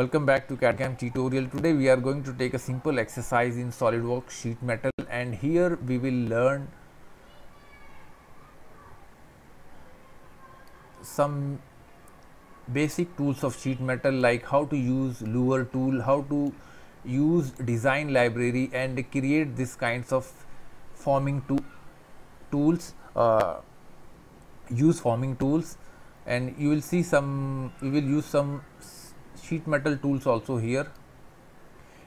Welcome back to CAD/CAM tutorial. Today we are going to take a simple exercise in SolidWorks sheet metal and here we will learn some basic tools of sheet metal like how to use Louver tool, how to use design library and create this kinds of forming to tools, uh, use forming tools and you will see some, we will use some sheet metal tools also here.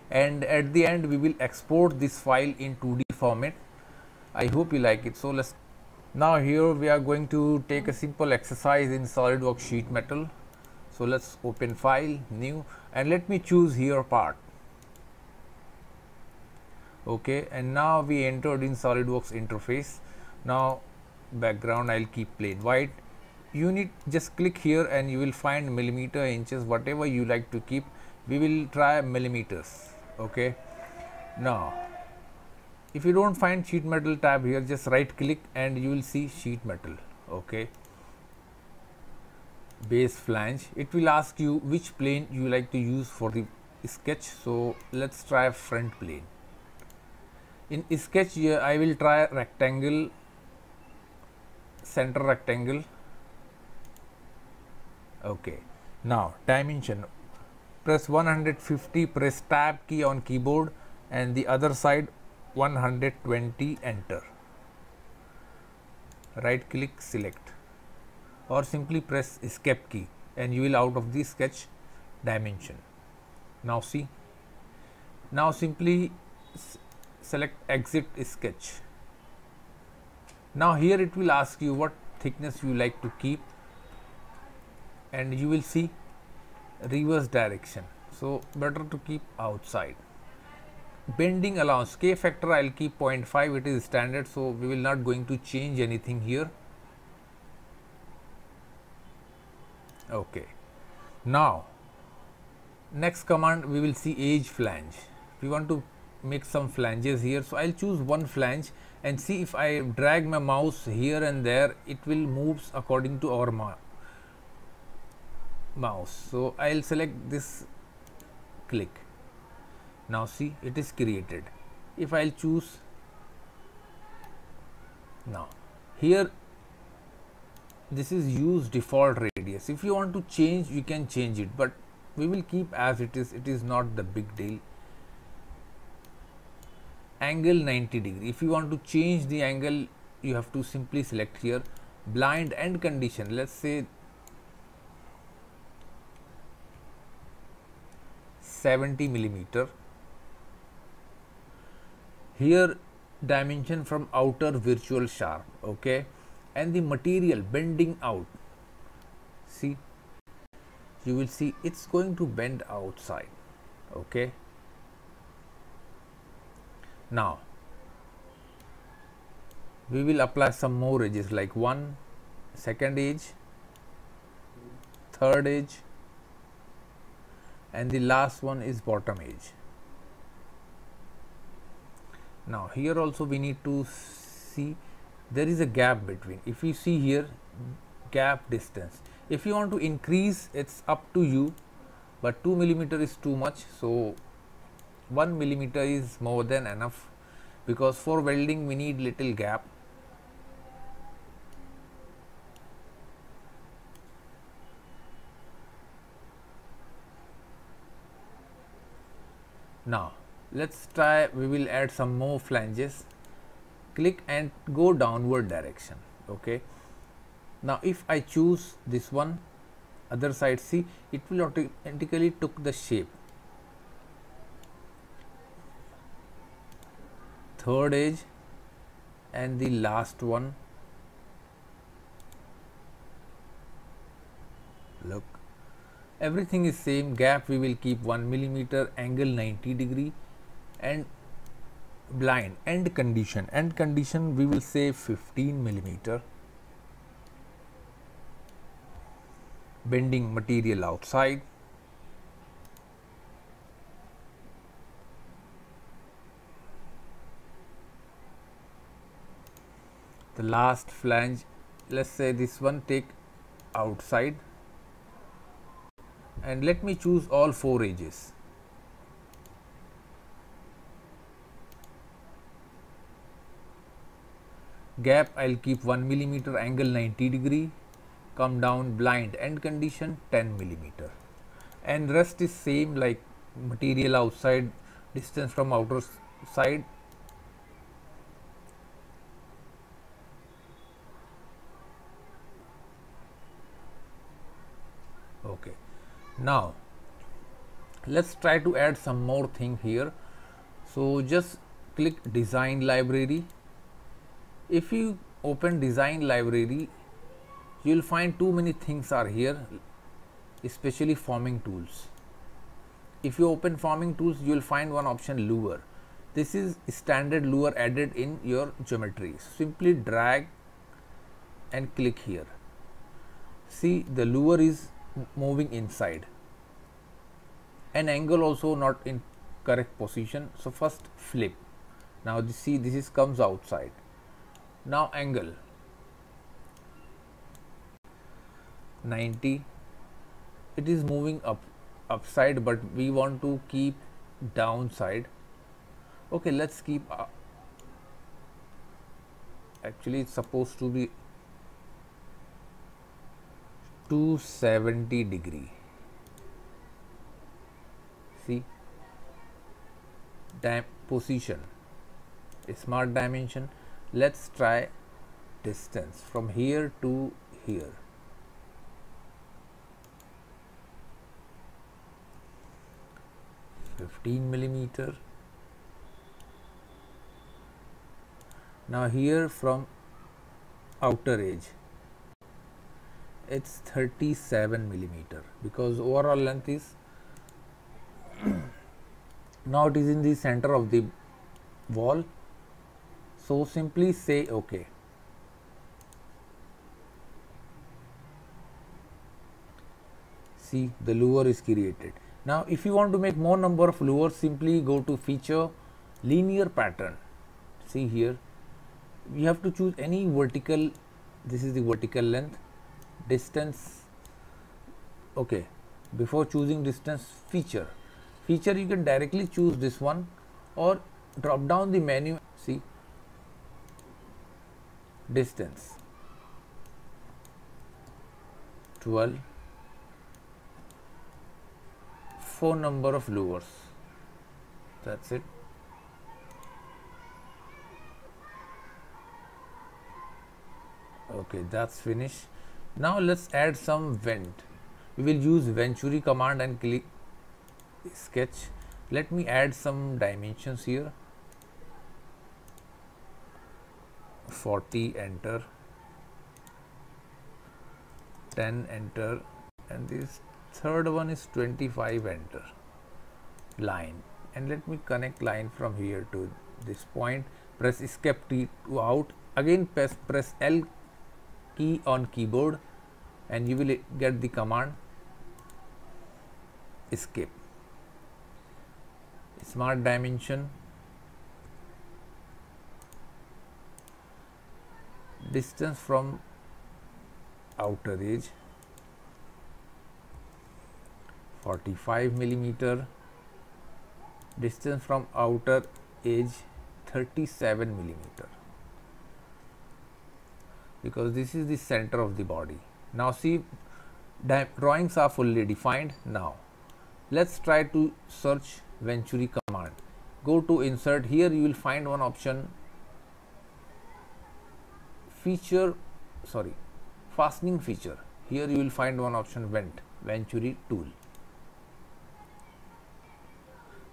And at the end we will export this file in 2d format. I hope you like it. So let's now here we are going to take a simple exercise in solidworks sheet metal. So let's open file new and let me choose here part. Okay and now we entered in solidworks interface. Now background i'll keep plain white you need just click here and you will find millimeter inches whatever you like to keep. We will try millimeters okay? Now if you don't find sheet metal tab here just right click and you will see sheet metal okay? Base flange. It will ask you which plane you like to use for the sketch. So let's try front plane. In sketch here i will try rectangle center rectangle okay. Now dimension. Press 150 press tab key on keyboard and the other side 120 enter. Right click select. Or simply press escape key and you will out of the sketch dimension. Now see. Now simply select exit sketch. Now here it will ask you what thickness you like to keep and you will see reverse direction. So better to keep outside. Bending allowance k factor i'll keep 0.5 it is standard so we will not going to change anything here. Okay. Now next command we will see edge flange. We want to make some flanges here so i'll choose one flange and see if i drag my mouse here and there it will moves according to our mouse. So I'll select this click. Now see it is created. If I'll choose now here this is use default radius. If you want to change you can change it but we will keep as it is. It is not the big deal. Angle 90 degree. If you want to change the angle you have to simply select here. Blind end condition. Let's say 70 millimeter. Here dimension from outer virtual sharp okay? And the material bending out. See? You will see it's going to bend outside okay? Now we will apply some more edges like one second edge third edge and the last one is bottom edge. Now here also we need to see there is a gap between if you see here gap distance. If you want to increase it's up to you but 2 millimeter is too much. So 1 millimeter is more than enough because for welding we need little gap now let's try we will add some more flanges. Click and go downward direction okay? Now if I choose this one other side see it will automatically took the shape. Third edge and the last one. Look everything is same gap we will keep 1 millimeter angle 90 degree and blind end condition. End condition we will say 15 millimeter. Bending material outside. The last flange let's say this one take outside and let me choose all four edges gap I'll keep 1 millimeter angle 90 degree come down blind end condition 10 millimeter. And rest is same like material outside distance from outer side okay now let's try to add some more thing here. So just click design library. If you open design library you will find too many things are here especially forming tools. If you open forming tools you will find one option louver. This is standard louver added in your geometry. Simply drag and click here. See the louver is moving inside an angle also not in correct position. So first flip. Now see this is comes outside. Now angle. 90 it is moving up upside but we want to keep downside. Okay let's keep uh, actually it's supposed to be 270 degree see position smart dimension let's try distance from here to here Fifteen millimeter. Now here from outer edge it's 37 millimeter because overall length is now it is in the center of the wall. So simply say ok see the louver is created. Now if you want to make more number of louvers simply go to feature linear pattern. See here you have to choose any vertical this is the vertical length distance. Okay before choosing distance feature feature you can directly choose this one or drop down the menu. See distance 12 four number of louvers. That's it. Okay that's finished. Now let's add some vent. We will use venturi command and click sketch. Let me add some dimensions here. 40 enter. 10 enter. And this third one is 25 enter. Line. And let me connect line from here to this point. Press escape T to out. Again press press L key on keyboard. And you will get the command escape smart dimension. Distance from outer edge 45 millimeter. Distance from outer edge 37 millimeter. Because this is the center of the body. Now see drawings are fully defined now let's try to search Venturi command. Go to insert. Here you will find one option. Feature sorry fastening feature. Here you will find one option vent Venturi tool.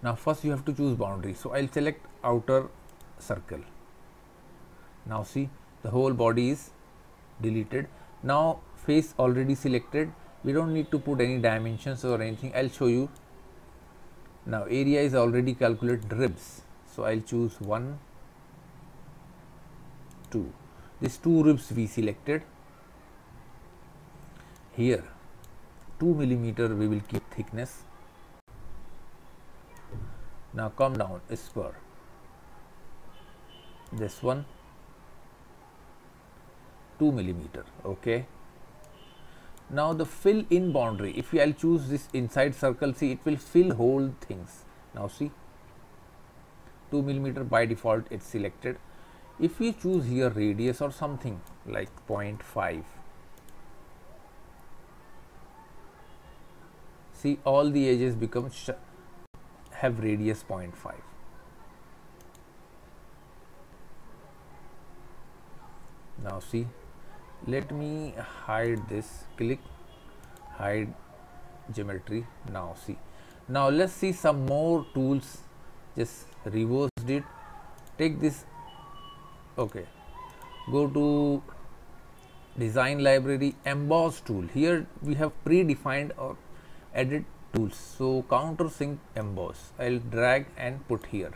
Now first you have to choose boundary. So I'll select outer circle. Now see the whole body is deleted. Now face already selected we don't need to put any dimensions or anything. I'll show you. Now area is already calculated ribs. So I'll choose 1 2 these two ribs we selected. Here 2 millimeter we will keep thickness. Now come down spur. This one 2 millimeter okay now the fill in boundary if I'll choose this inside circle see it will fill whole things. Now see 2 millimeter by default it's selected. If we choose here radius or something like 0.5 see all the edges become have radius 0.5 now see let me hide this. Click. Hide geometry. Now see. Now let's see some more tools. Just reversed it. Take this. Okay. Go to design library emboss tool. Here we have predefined or added tools. So countersink emboss. I'll drag and put here.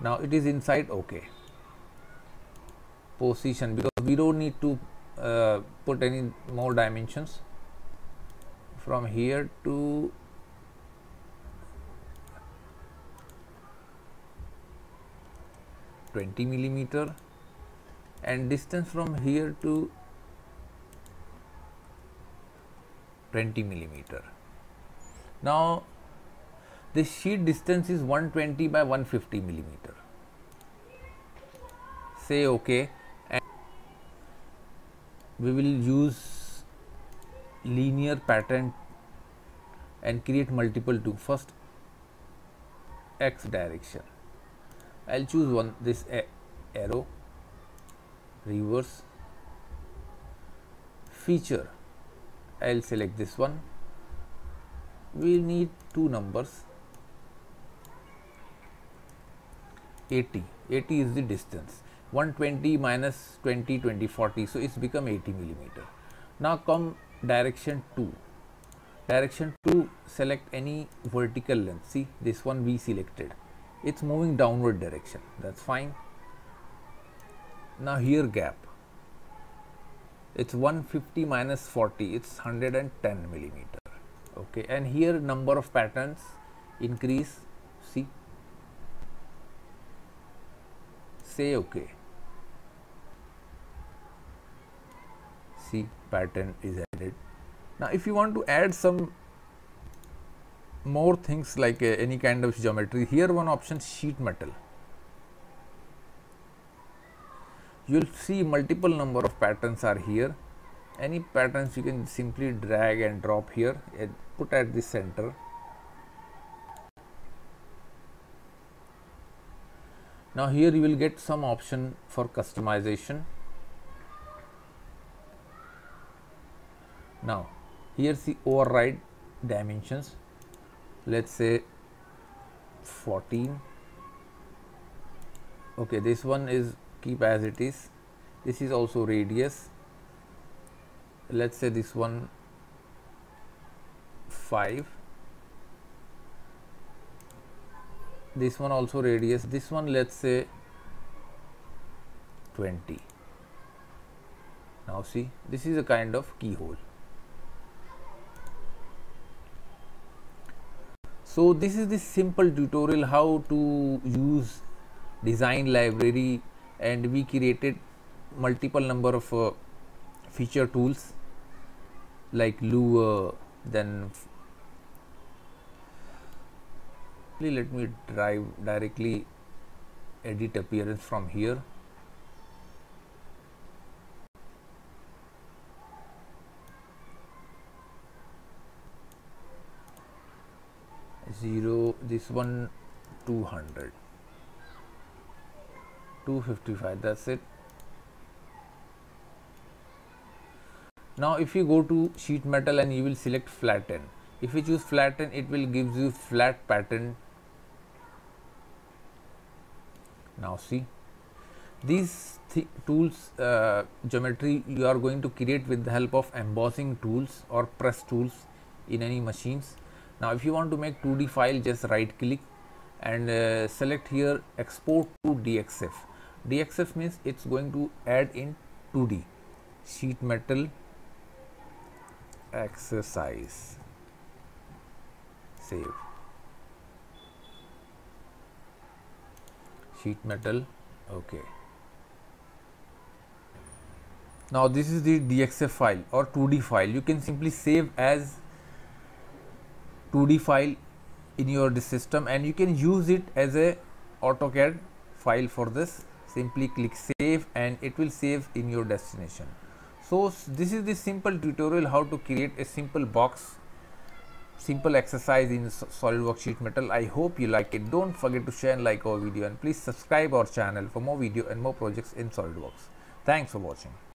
Now it is inside. Okay. Position because we don't need to uh, put any more dimensions from here to Twenty millimeter and distance from here to 20 millimeter. Now, this sheet distance is 120 by 150 millimeter. Say OK we will use linear pattern and create multiple to first x direction. I'll choose one this arrow reverse feature. I'll select this one. We need two numbers. 80 80 is the distance 120 minus 20 20 40 so it's become 80 millimeter. Now come direction 2 direction 2 select any vertical length see this one we selected. It's moving downward direction. That's fine. Now here gap. It's 150 minus 40 it's 110 millimeter. Okay. And here number of patterns increase. See? Say okay see pattern is added. Now if you want to add some more things like uh, any kind of geometry here one option sheet metal. You will see multiple number of patterns are here. Any patterns you can simply drag and drop here and put at the center. Now here you will get some option for customization now here's the override dimensions let's say 14 okay this one is keep as it is. This is also radius. Let's say this one 5 this one also radius. This one let's say 20 now see this is a kind of keyhole so this is the simple tutorial how to use design library and we created multiple number of uh, feature tools like louver then let me drive directly edit appearance from here 0 this one 200 255 that's it. Now if you go to sheet metal and you will select flatten if you choose flatten it will gives you flat pattern. Now see these th tools uh, geometry you are going to create with the help of embossing tools or press tools in any machines now if you want to make 2d file just right click and uh, select here export to dxf dxf means it's going to add in 2d sheet metal exercise. Save. Sheet metal okay. Now this is the dxf file or 2d file. You can simply save as 2d file in your system and you can use it as a AutoCAD file for this simply click save and it will save in your destination so this is the simple tutorial how to create a simple box simple exercise in SolidWorks sheet metal. I hope you like it. Don't forget to share and like our video and please subscribe our channel for more video and more projects in SolidWorks. Thanks for watching.